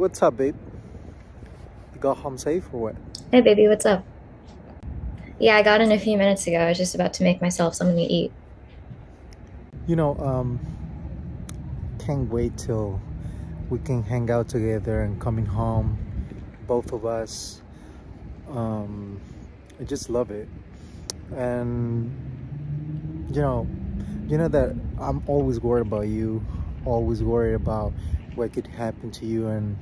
what's up, babe? You got home safe or what? Hey, baby, what's up? Yeah, I got in a few minutes ago. I was just about to make myself something to eat. You know, um, can't wait till we can hang out together and coming home, both of us. Um, I just love it, and you know, you know that I'm always worried about you, always worried about what could happen to you, and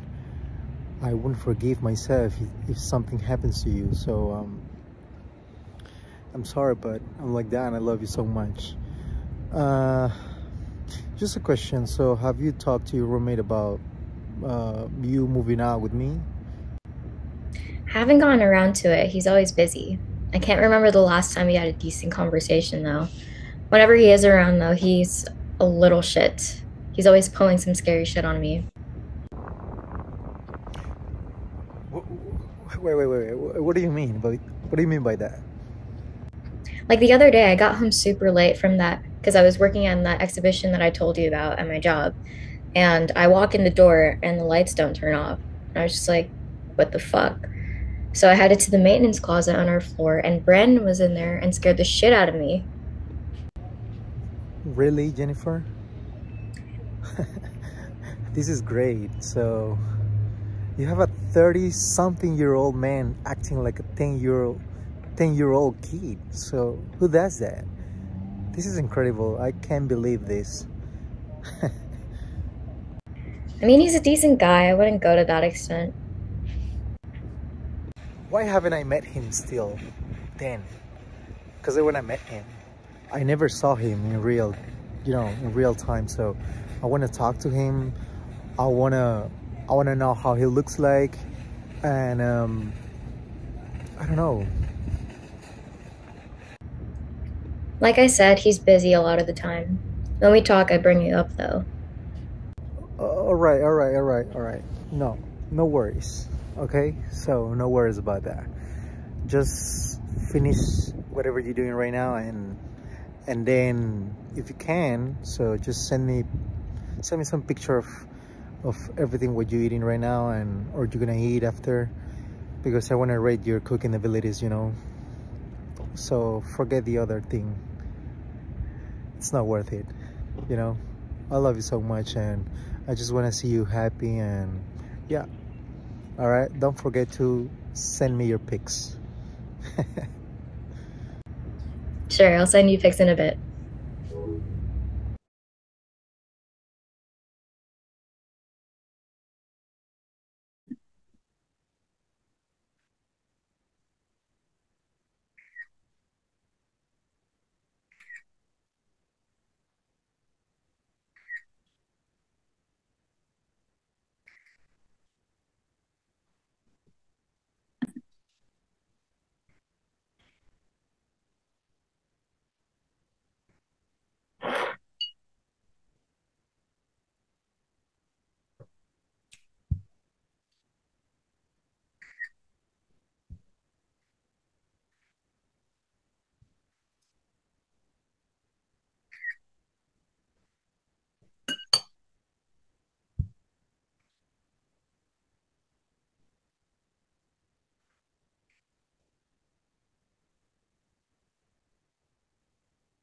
I wouldn't forgive myself if, if something happens to you. So um, I'm sorry, but I'm like that, and I love you so much. Uh, just a question. So, have you talked to your roommate about uh, you moving out with me? Haven't gotten around to it. He's always busy. I can't remember the last time we had a decent conversation, though. Whenever he is around, though, he's a little shit. He's always pulling some scary shit on me. Wait, wait, wait, wait. What do you mean? By, what do you mean by that? Like the other day, I got home super late from that because I was working on that exhibition that I told you about at my job. And I walk in the door and the lights don't turn off. And I was just like, what the fuck? So I headed to the maintenance closet on our floor, and Brandon was in there and scared the shit out of me. Really, Jennifer? this is great. So, you have a 30 something year old man acting like a 10 year old 10 year old kid. So, who does that? This is incredible. I can't believe this. I mean, he's a decent guy. I wouldn't go to that extent. Why haven't I met him still then? Because when I met him, I never saw him in real, you know, in real time. So I want to talk to him. I want to, I want to know how he looks like. And um, I don't know. Like I said, he's busy a lot of the time. When we talk, I bring you up, though. all right, all right, all right, all right. No, no worries. Okay, so no worries about that. Just finish whatever you're doing right now, and and then if you can, so just send me send me some picture of of everything what you're eating right now, and or you're gonna eat after, because I want to rate your cooking abilities. You know. So forget the other thing. It's not worth it you know. I love you so much and i just want to see you happy and yeah. All right don't forget to send me your pics. Sure i'll send you pics in a bit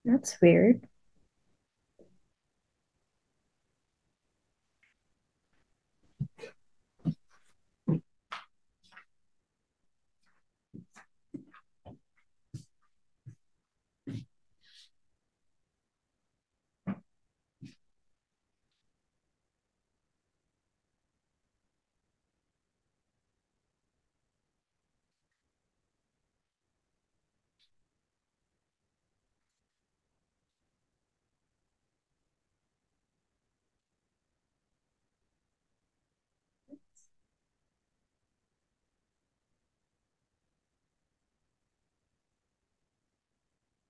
That's weird.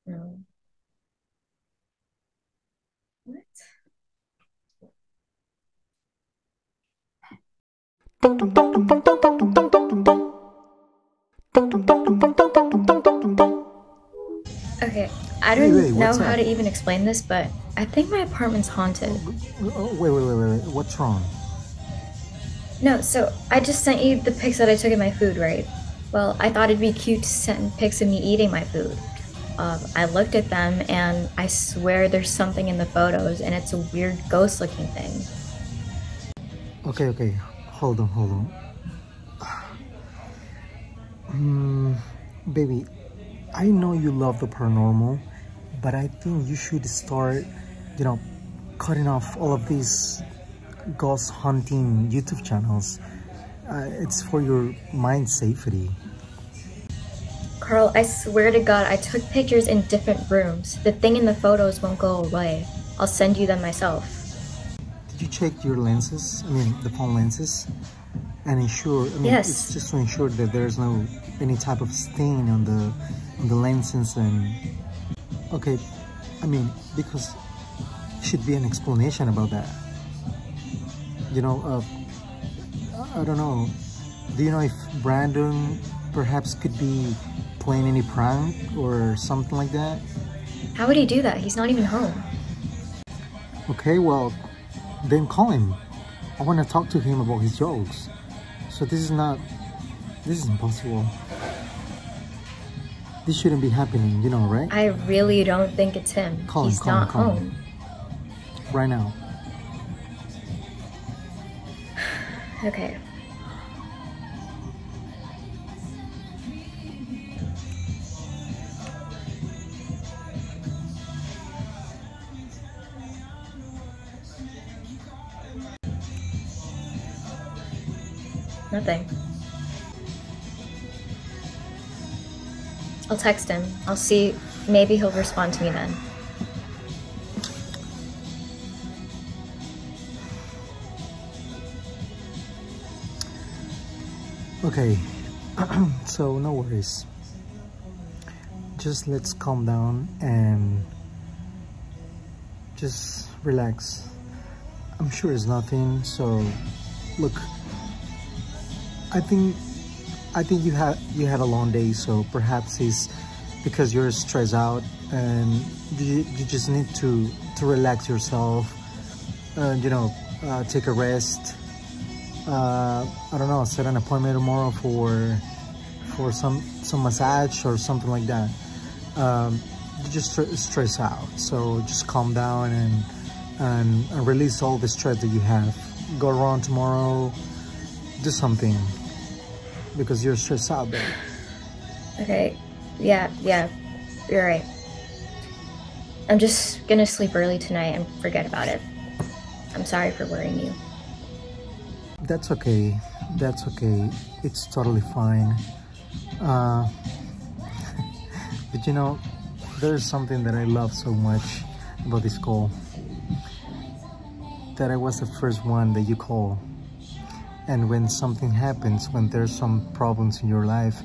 No. What? Okay, I don't Wait, wait, know how to even explain this, but I think my apartment's haunted. oh, wait wait wait wait what's wrong No, so I just sent you the pics that I took of my food, right? Well, I thought it'd be cute to send pics of me eating my food. Um, I looked at them and I swear there's something in the photos and it's a weird ghost looking thing. Okay, okay. Hold on, hold on. Mm, baby, I know you love the paranormal, but I think you should start, you know, cutting off all of these ghost hunting YouTube channels. Uh, it's for your mind safety. Carl, I swear to God, I took pictures in different rooms. The thing in the photos won't go away. I'll send you them myself. You check your lenses? I mean, the phone lenses? And ensure, I mean, yes. it's just to ensure that there's no, any type of stain on the, on the lenses and, okay, I mean, because should be an explanation about that. You know, uh, I don't know. Do you know if Brandon perhaps could be playing any prank or something like that? How would he do that? He's not even home. Okay, well, then call him. I want to talk to him about his jokes. So this is not, this is impossible. This shouldn't be happening, you know, right? I really don't think it's him. Call He's him, call not him, call home. him. Right now. Okay. Nothing. I'll text him. I'll see. Maybe he'll respond to me then. Okay, so no worries. Just let's calm down and just relax. I'm sure it's nothing. So, look, I think I think you had you had a long day. So perhaps it's because you're stressed out and you, you just need to to relax yourself and you know uh, take a rest uh, I don't know, set an appointment tomorrow for for some some massage or something like that. Um, you just stress out, so just calm down and, and and release all the stress that you have. Go around tomorrow, do something because you're stressed out. Okay. Yeah, yeah. You're right. I'm just gonna sleep early tonight and forget about it. I'm sorry for worrying you. That's okay. That's okay. It's totally fine. Uh, but you know, there's something that I love so much about this call. That I was the first one that you call. And when something happens, when there's some problems in your life,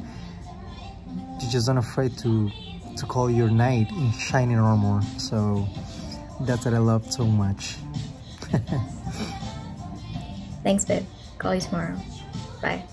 you're just unafraid to to call your knight in shining armor. So that's what I love so much. Thanks, babe. Call you tomorrow. Bye.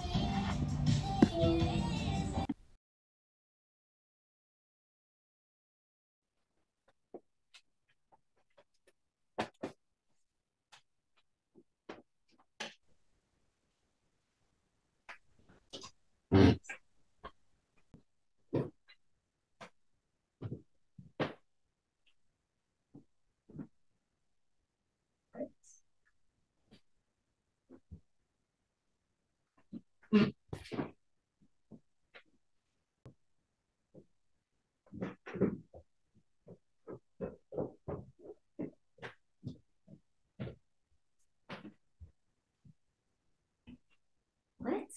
What?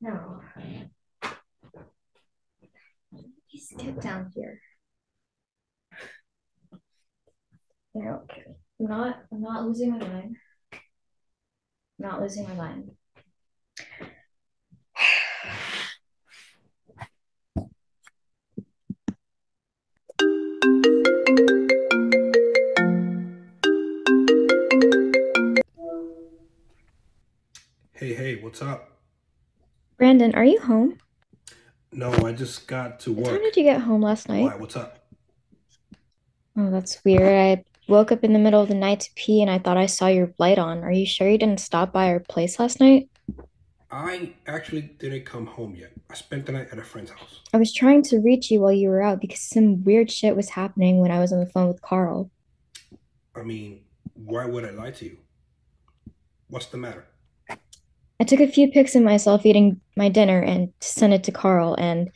No. Just get down here. You know, I'm not I'm not losing my mind. I'm not losing my mind. Hey, hey, what's up? Brandon, are you home? No, I just got to What work. time did you get home last night? Why, what's up? Oh, that's weird. I woke up in the middle of the night to pee and I thought I saw your light on. Are you sure you didn't stop by our place last night? I actually didn't come home yet. I spent the night at a friend's house. I was trying to reach you while you were out because some weird shit was happening when I was on the phone with Carl. I mean, why would I lie to you? What's the matter? I took a few pics of myself eating my dinner and sent it to Carl, and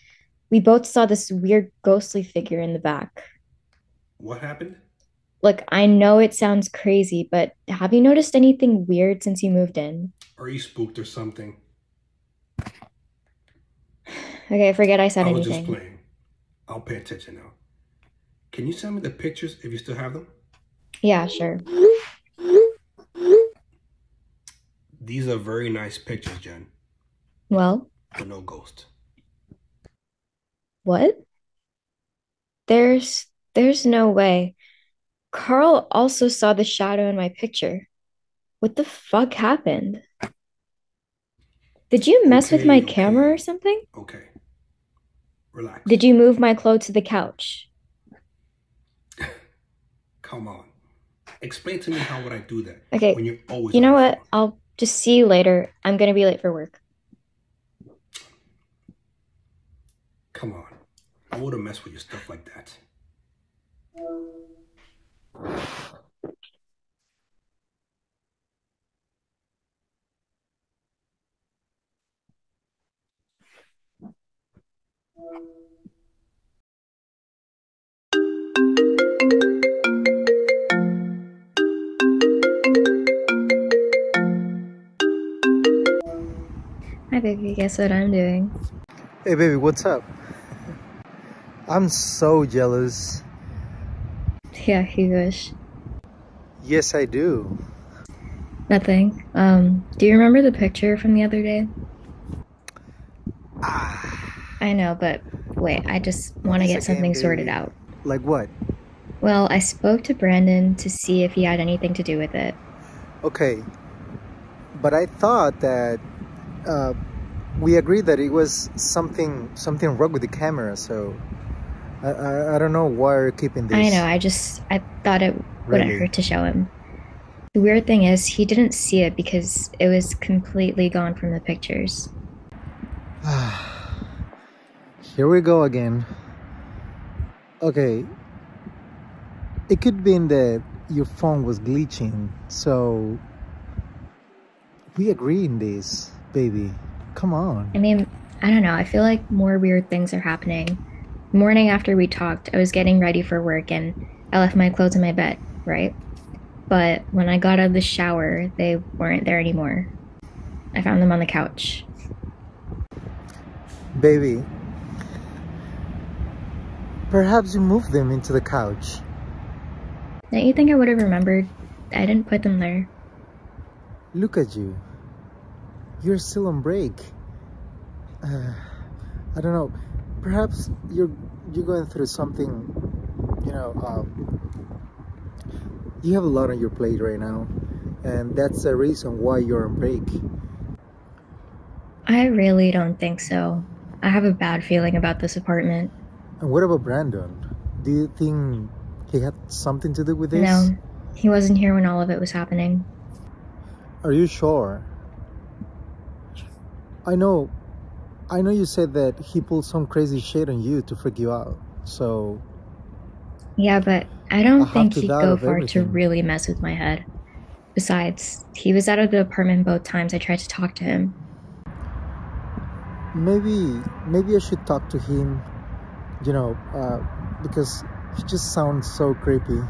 we both saw this weird ghostly figure in the back. What happened? Look, I know it sounds crazy, but have you noticed anything weird since you moved in? Are you spooked or something? Okay, I forget I said I was anything. just playing. I'll pay attention now. Can you send me the pictures if you still have them? Yeah, sure. These are very nice pictures, Jen, Well, but no ghost. what? There's there's no way. Carl also saw the shadow in my picture. What the fuck happened? Did you mess with my okay. camera or something? Okay. Relax. Did you move my clothes to the couch? Come on. Explain to me how would I do that Okay, when you're always you know what? phone? I'll just see you later. I'm gonna be late for work. Come on. I wouldn't mess with your stuff like that. Hi, baby. Guess what I'm doing? Hey baby, what's up? I'm so jealous. Yeah, you wish. Yes, I do. Nothing. Um, do you remember the picture from the other day? Ah, I know, but wait, I just want to get something sorted out. like what? Well, I spoke to Brandon to see if he had anything to do with it. Okay, but I thought that uh, we agreed that it was something something wrong with the camera. So I I, I don't know why you're keeping this. I know, I just I thought it wouldn't Really? hurt to show him. The weird thing is, he didn't see it because it was completely gone from the pictures. Here we go again. Okay. It could be in that your phone was glitching, so we agree in this, baby. Come on. I mean, I don't know. I feel like more weird things are happening. Morning after we talked, I was getting ready for work and I left my clothes in my bed, right? But when I got out of the shower, they weren't there anymore. I found them on the couch. Baby. Perhaps you moved them into the couch. Don't you think I would have remembered? I didn't put them there. Look at you. You're still on break. Uh, I don't know. Perhaps you're you're going through something. You know, um, you have a lot on your plate right now, and that's the reason why you're on break. I really don't think so. I have a bad feeling about this apartment. And what about Brandon? Do you think he had something to do with this? No, he wasn't here when all of it was happening. Are you sure? I know. I know you said that he pulled some crazy shit on you to freak you out. So Yeah, but I I don't have think he'd go far to really mess with my head. Besides, he was out of the apartment both times I tried to talk to him. maybe maybe I should talk to him. You know, uh, because he just sounds so creepy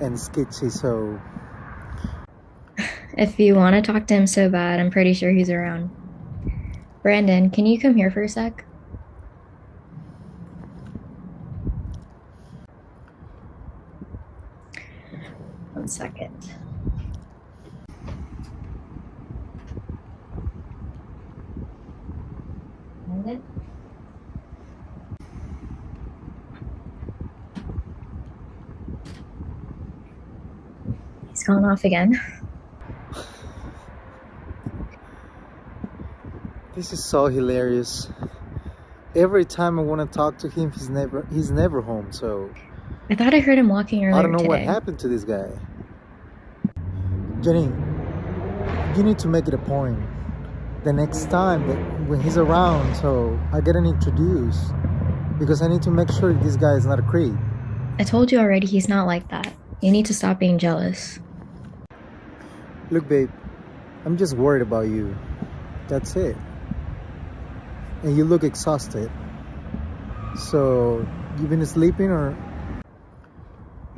and sketchy. So If you want to talk to him so bad, I'm pretty sure he's around. Brandon, can you come here for a sec? One second. Brandon? He's gone off again. this is so hilarious. Every time I want to talk to him, he's never he's never home. So I thought I heard him walking earlier I don't know today. what happened to this guy. Jenny, you need to make it a point the next time that when he's around so I get him introduced because I need to make sure this guy is not a creep. I told you already he's not like that. You need to stop being jealous. Look, babe, I'm just worried about you. That's it. And you look exhausted. So, you've been sleeping or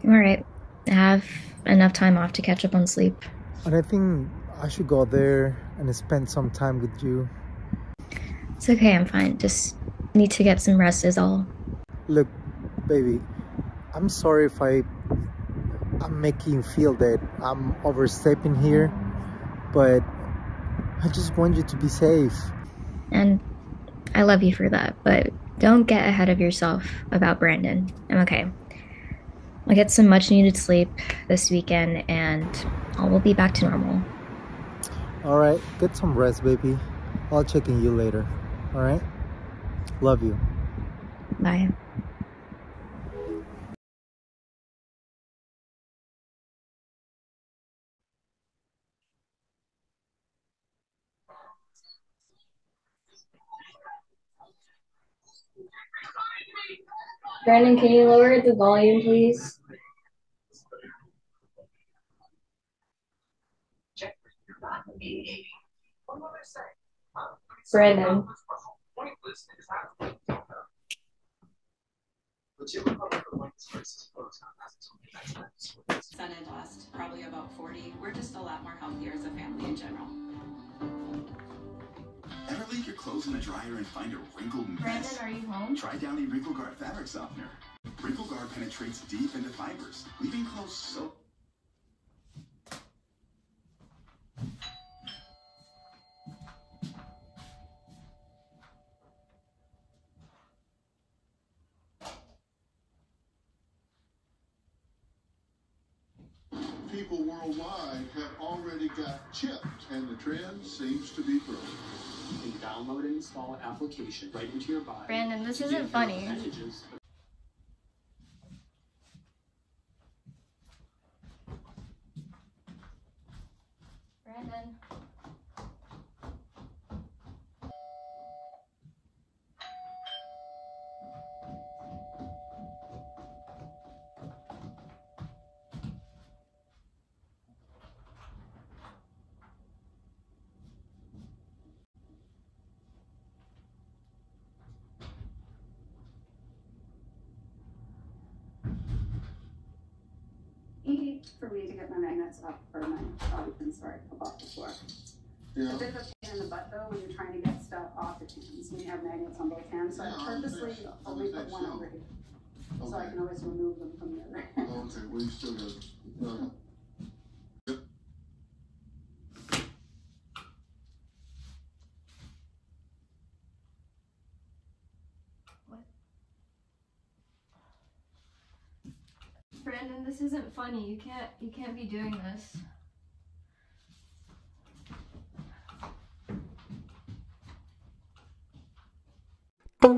Alright. I have enough time off to catch up on sleep. and I think I should go there and spend some time with you. It's okay, I'm fine. Just need to get some rest is all. Look, baby, I'm sorry if I I'm making you feel that I'm overstepping here, but I just want you to be safe. And I love you for that, but don't get ahead of yourself about Brandon. I'm okay. I'll get some much needed sleep this weekend and all will be back to normal. All right, get some rest, baby. I'll check in you later. All right? Love you. Bye. Brandon, can you lower the volume, please? Brandon. Probably about 40. We're just a lot more healthier as a family in general. Ever leave your clothes in the dryer and find a wrinkled mess? are you home? Try Downy Wrinkle Guard fabric softener. Wrinkle Guard penetrates deep into fibers, leaving clothes so worldwide have already got chipped, and the trend seems to be growing. You can download and install an application right into your body. Brandon, this isn't funny. percentages Brandon. For me to get my magnets up for my body pins, sorry, up off the floor. Yeah. A bit of a pain in the butt though when you're trying to get stuff off the hands, when you have magnets on both hands, so Yeah, I purposely think so. I only put one over here. So I can always remove them from the other. Okay, well, you still got, uh, Brandon, this isn't funny. You can't you can't be doing this. Oh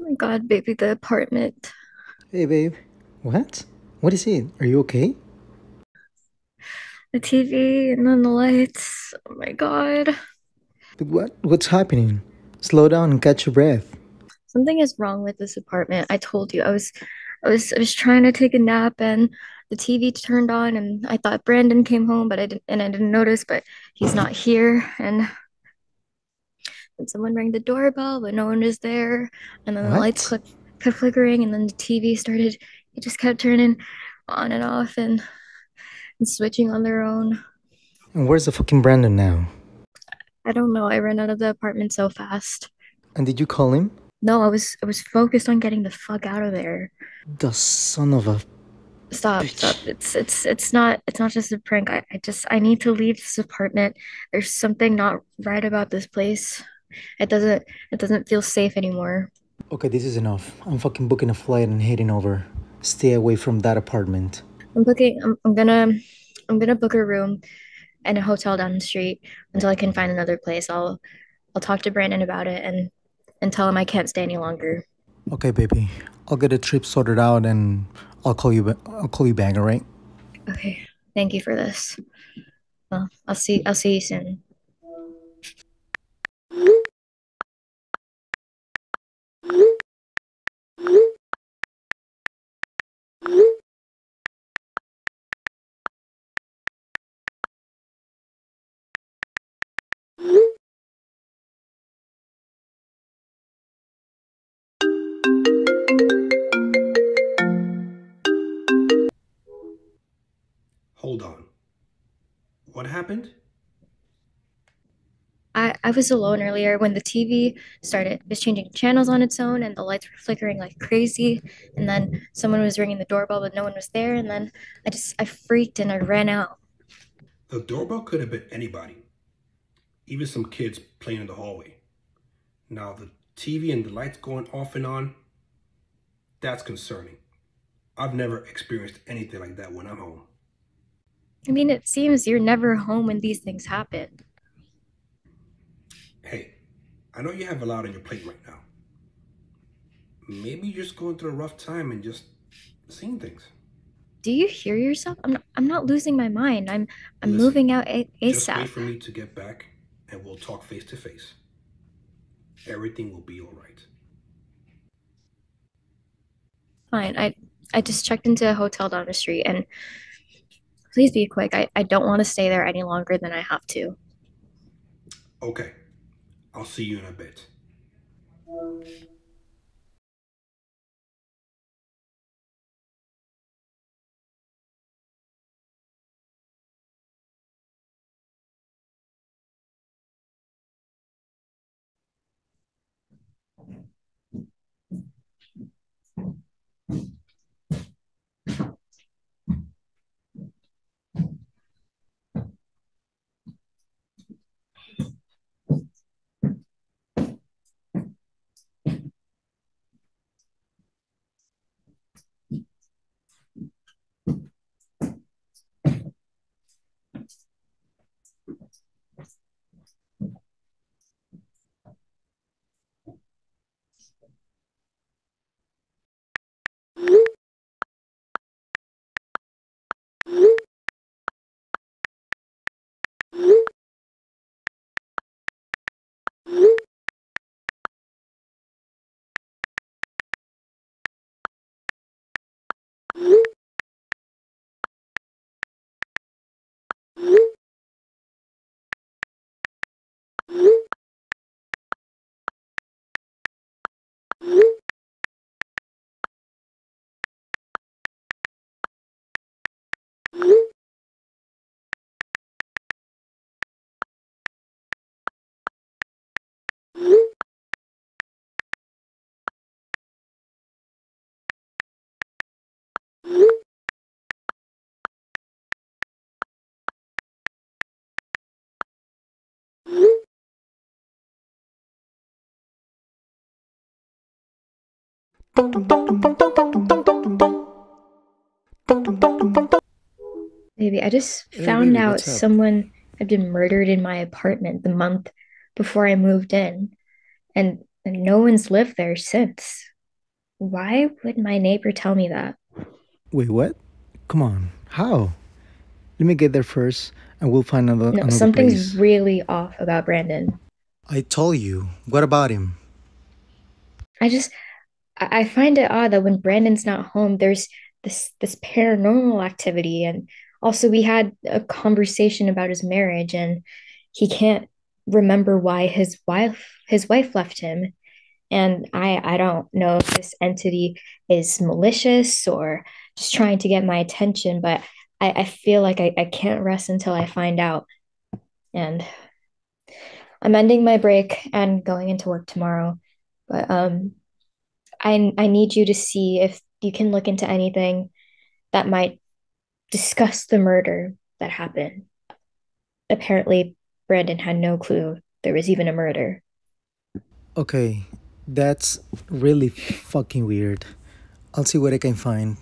my god, baby, the apartment. Hey, babe. What? What is it? Are you okay? The TV and then the lights. Oh my god. But what? What's happening? Slow down and catch your breath. Something is wrong with this apartment. I told you. I was I was I was trying to take a nap and the TV turned on and I thought Brandon came home, but I didn't and I didn't notice, but he's not here and and someone rang the doorbell, but no one was there. And then the lights kept, kept flickering and then the TV started it just kept turning on and off and, and switching on their own. And where's the fucking Brandon now? I don't know. I ran out of the apartment so fast. And did you call him? No, I was I was focused on getting the fuck out of there. The son of a. Stop, Bitch. stop. It's it's it's not it's not just a prank. I, I just I need to leave this apartment. There's something not right about this place. It doesn't it doesn't feel safe anymore. Okay, this is enough. I'm fucking booking a flight and heading over. Stay away from that apartment. I'm booking I'm, I'm gonna I'm gonna book a room in a hotel down the street until I can find another place. I'll I'll talk to Brandon about it and and tell him I can't stay any longer. Okay, baby. I'll get a trip sorted out and I'll call you. I'll call you back. All right. Okay, thank you for this. Well, I'll see I'll see you soon. What happened? I, I was alone earlier when the TV started was changing channels on its own and the lights were flickering like crazy. And then someone was ringing the doorbell, but no one was there. And then I just I freaked and I ran out. The doorbell could have been anybody, even some kids playing in the hallway. Now, the TV and the lights going off and on, that's concerning. I've never experienced anything like that when I'm home. I mean, it seems you're never home when these things happen. Hey, I know you have a lot on your plate right now. Maybe you're just going through a rough time and just seeing things. Do you hear yourself? I'm not, I'm not losing my mind. I'm I'm Listen, moving out a- Just wait for me to get back and we'll talk face to face. Everything will be all right. Fine. I I just checked into a hotel down the street and please be quick. I, I don't want to stay there any longer than I have to. Okay, I'll see you in a bit. Baby, I just found out someone had been murdered in my apartment the month before I moved in, and, and no one's lived there since. Why would my neighbor tell me that? Wait, what? Come on. How? Let me get there first, and we'll find another No, another something's place. really off about Brandon. I told you. What about him? I just I find it odd that when Brandon's not home, there's this this paranormal activity, and also we had a conversation about his marriage, and he can't remember why his wife his wife left him. And I I don't know if this entity is malicious or just trying to get my attention, but I, I feel like I, I can't rest until I find out. And I'm ending my break and going into work tomorrow. But um I I need you to see if you can look into anything that might discuss the murder that happened. Apparently, Brandon had no clue there was even a murder. Okay, that's really fucking weird. I'll see what I can find.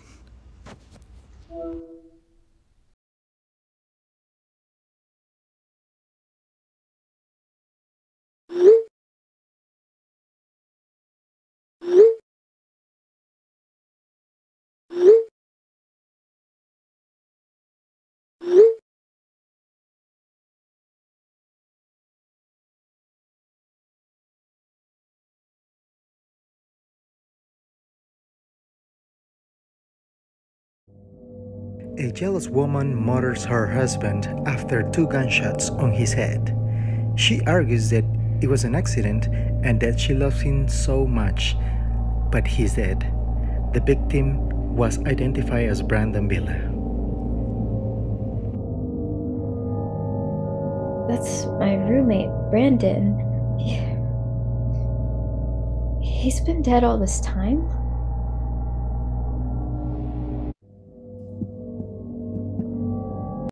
A jealous woman murders her husband after two gunshots on his head. She argues that it was an accident and that she loves him so much, but he's dead. The victim was identified as Brandon Villa. That's my roommate, Brandon. He... He's been dead all this time?